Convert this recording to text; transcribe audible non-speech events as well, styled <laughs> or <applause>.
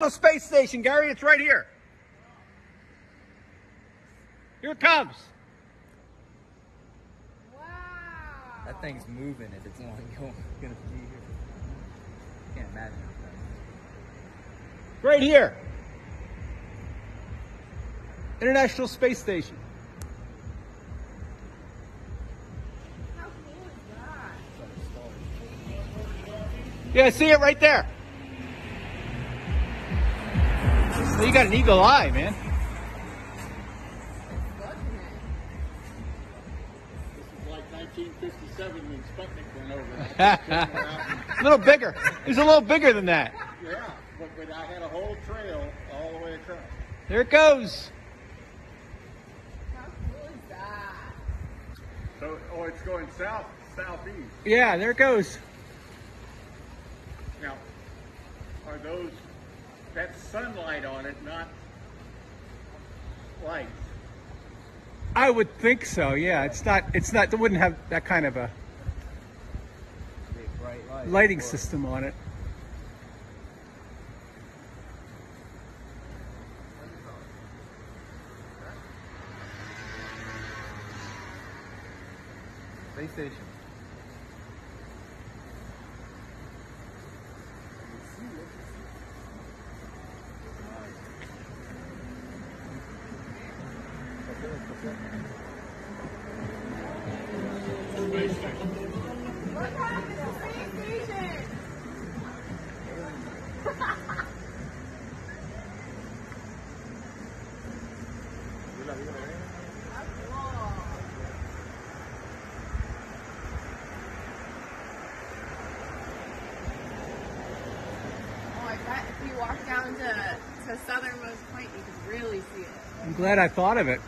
The space station, Gary. It's right here. Here it comes. Wow. That thing's moving if it's only <laughs> going, gonna be here. Can't imagine. Right here. International Space Station. How cool is that? Yeah, see it right there. So you got an eagle eye, man. This is like 1957 when Sputnik went over. a <laughs> little bigger. It's a little bigger than that. yeah, but, but I had a whole trail all the way across. There it goes. How cool is that? So, oh, it's going south, southeast. Yeah, there it goes. Now, are those, that's sunlight on it, not lights? I would think so. Yeah, it's not. It's not. It wouldn't have that kind of a light. lighting system on it. Space station. What happened to space station? How cool. Oh, I bet if you walk down to, Oh, to southernmost point, you really see it. I'm glad I thought of it.